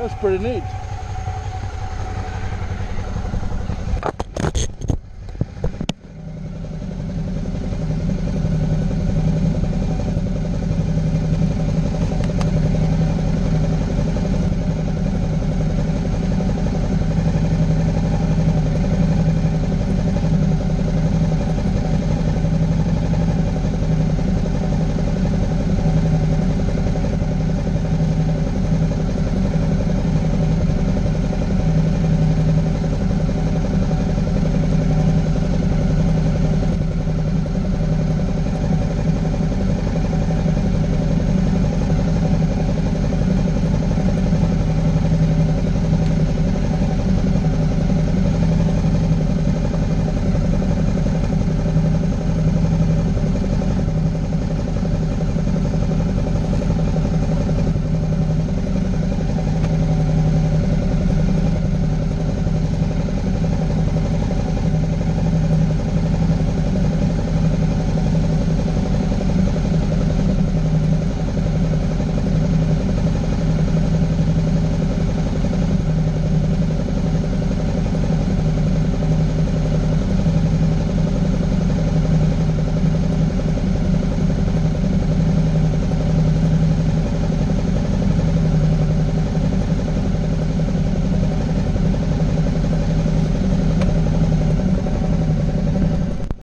That's pretty neat.